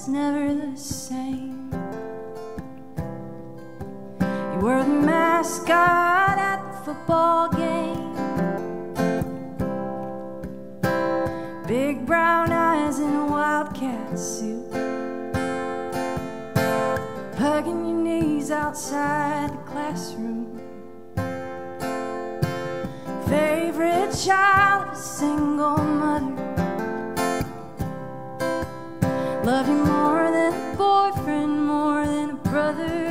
was never the same. You were the mascot at the football game. Big brown eyes in a wildcat suit. Hugging your knees outside the classroom. Favorite child of a single Love you more than a boyfriend, more than a brother.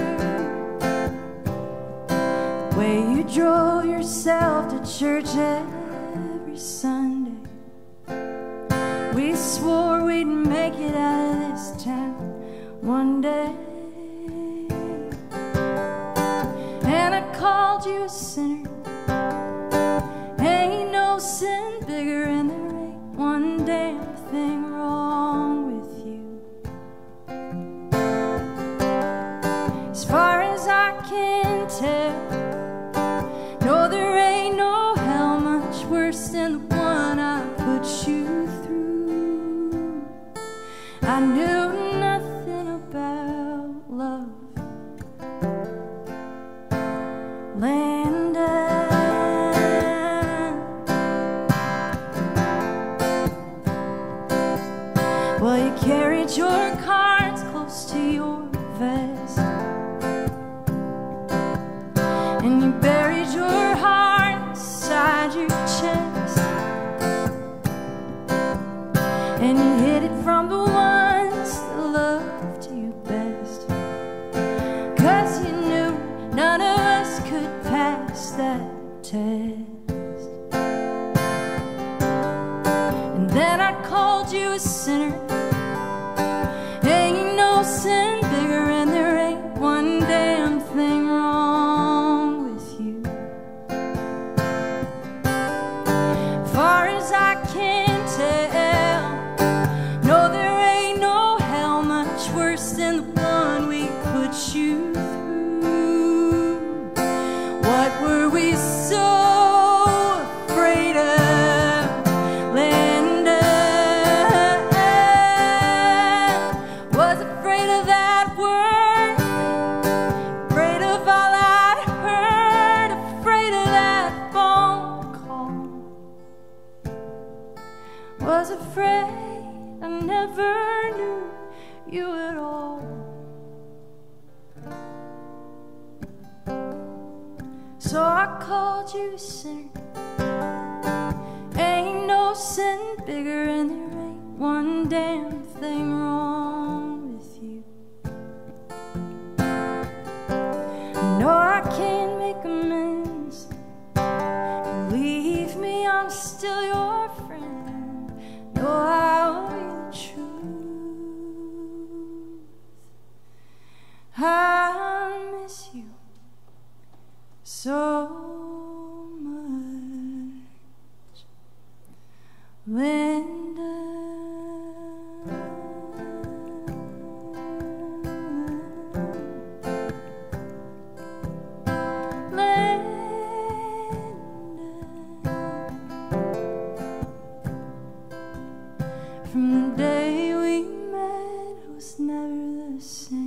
The way you drove yourself to church every Sunday. We swore we'd make it out of this town one day. And I called you a sinner. Ain't no sin As far as I can tell, no, there ain't no hell much worse than the one I put you through. I knew nothing about love. Landon. Well, you carried your cards called you a sinner. Ain't no sin bigger, and there ain't one damn thing wrong with you. Far as I can tell, no, there ain't no hell much worse than the one we put you Was afraid I never knew you at all. So I called you sinner. Ain't no sin bigger, and there ain't one damn thing so much when From the day we met, it was never the same.